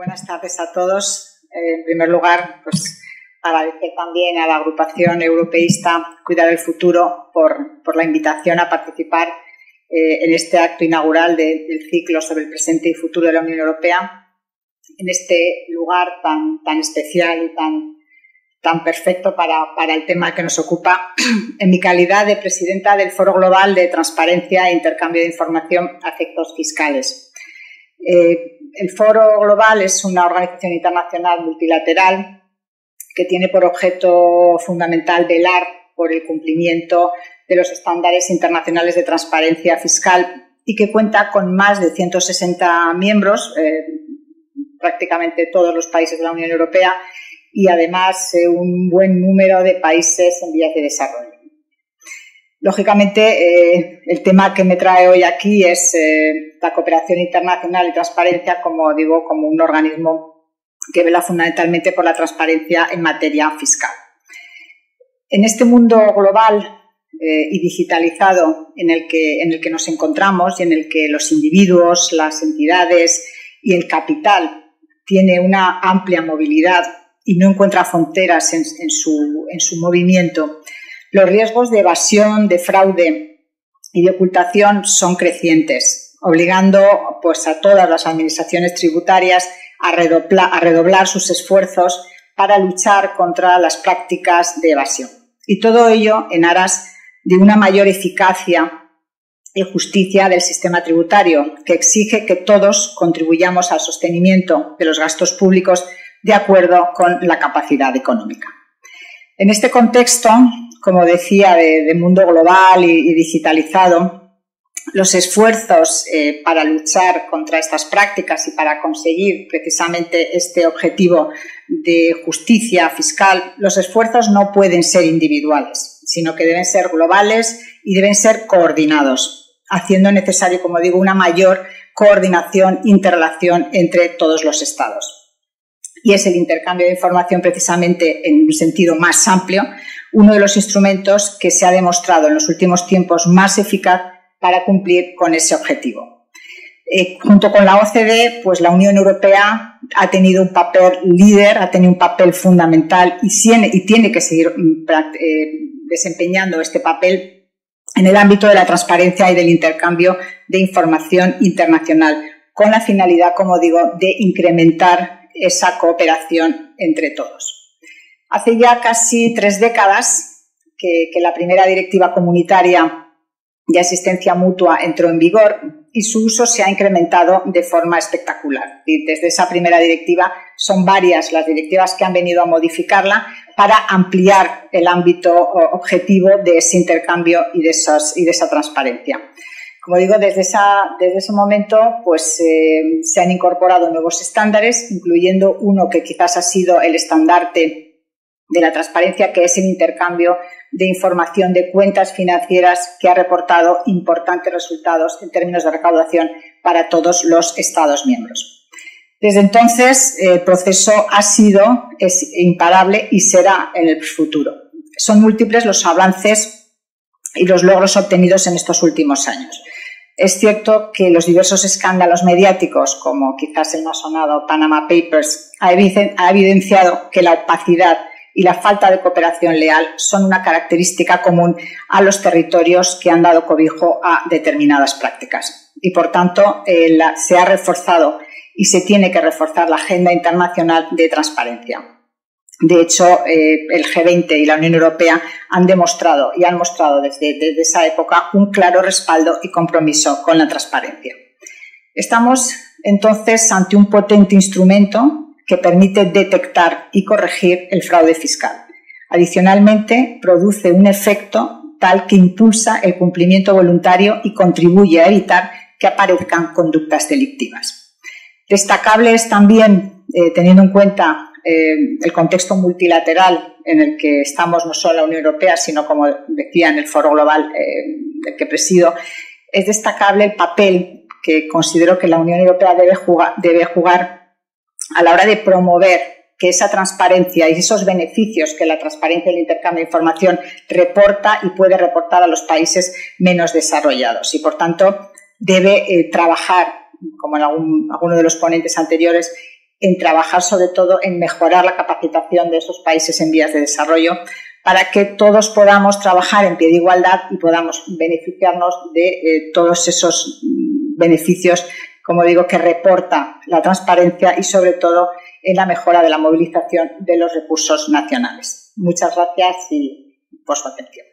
buenas tardes a todos. Eh, en primer lugar, pues agradecer también a la agrupación europeísta Cuidar el Futuro por, por la invitación a participar eh, en este acto inaugural del ciclo sobre el presente y futuro de la Unión Europea, en este lugar tan, tan especial y tan, tan perfecto para, para, el tema que nos ocupa, en mi calidad de presidenta del Foro Global de Transparencia e Intercambio de Información a Efectos Fiscales. Eh, el Foro Global es una organización internacional multilateral que tiene por objeto fundamental velar por el cumplimiento de los estándares internacionales de transparencia fiscal y que cuenta con más de 160 miembros, eh, prácticamente todos los países de la Unión Europea, y además eh, un buen número de países en vías de desarrollo. Lógicamente, eh, el tema que me trae hoy aquí es eh, la cooperación internacional y transparencia, como digo, como un organismo que vela fundamentalmente por la transparencia en materia fiscal. En este mundo global y digitalizado en el, que, en el que nos encontramos y en el que los individuos, las entidades y el capital tiene una amplia movilidad y no encuentra fronteras en, su, en su movimiento, los riesgos de evasión, de fraude y de ocultación son crecientes, obligando pues, a todas las administraciones tributarias a a redoblar sus esfuerzos para luchar contra las prácticas de evasión. Y todo ello en aras de una mayor eficacia y justicia del sistema tributario, que exige que todos contribuyamos al sostenimiento de los gastos públicos de acuerdo con la capacidad económica. En este contexto, como decía, de, mundo global y, digitalizado, los esfuerzos eh, para luchar contra estas prácticas y para conseguir precisamente este objetivo de justicia fiscal, los esfuerzos no pueden ser individuales, sino que deben ser globales y deben ser coordinados, haciendo necesario, como digo, una mayor coordinación, interrelación entre todos los Estados. Y es el intercambio de información precisamente en un sentido más amplio, uno de los instrumentos que se ha demostrado en los últimos tiempos más eficaz para cumplir con ese objetivo. Eh, junto con la OCDE, pues la Unión Europea ha tenido un papel líder, ha tenido un papel fundamental y tiene, que seguir mm, eh, desempeñando este papel en el ámbito de la transparencia y del intercambio de información internacional, con la finalidad, como digo, de incrementar esa cooperación entre todos. Hace ya casi tres décadas que, la primera directiva comunitaria de asistencia mutua entró en vigor y su uso se ha incrementado de forma espectacular. Desde esa primera directiva son varias las directivas que han venido a modificarla para ampliar el ámbito objetivo de ese intercambio y de, y de esa transparencia. Como digo, desde, ese momento pues, eh, se han incorporado nuevos estándares, incluyendo uno que quizás ha sido el estandarte de la transparencia, que es el intercambio de información de cuentas financieras que ha reportado importantes resultados en términos de recaudación para todos los Estados miembros. Desde entonces, el proceso ha sido imparable y será en el futuro. Son múltiples los avances y los logros obtenidos en estos últimos años. Es cierto que los diversos escándalos mediáticos, como quizás el más sonado Panama Papers, ha evidenciado que la opacidad y la falta de cooperación leal son una característica común a los territorios que han dado cobijo a determinadas prácticas. Y, por tanto, eh, se ha reforzado y se tiene que reforzar la agenda internacional de transparencia. De hecho, eh, el G20 y la Unión Europea han demostrado y han mostrado desde, esa época un claro respaldo y compromiso con la transparencia. Estamos entonces ante un potente instrumento que permite detectar y corregir el fraude fiscal. Adicionalmente, produce un efecto tal que impulsa el cumplimiento voluntario y contribuye a evitar que aparezcan conductas delictivas. Destacable es también, eh, teniendo en cuenta eh, el contexto multilateral en el que estamos, no solo la Unión Europea, sino, como decía, en el foro global eh, del que presido, es destacable el papel que considero que la Unión Europea debe jugar, debe jugar a la hora de promover que esa transparencia y esos beneficios que la transparencia y el intercambio de información reporta y puede reportar a los países menos desarrollados. Y, por tanto, debe eh, trabajar, como en algún, alguno de los ponentes anteriores, en trabajar sobre todo en mejorar la capacitación de esos países en vías de desarrollo para que todos podamos trabajar en pie de igualdad y podamos beneficiarnos de eh, todos esos mm, beneficios, como digo, que reporta la transparencia y sobre todo en la mejora de la movilización de los recursos nacionales. Muchas gracias y por su atención.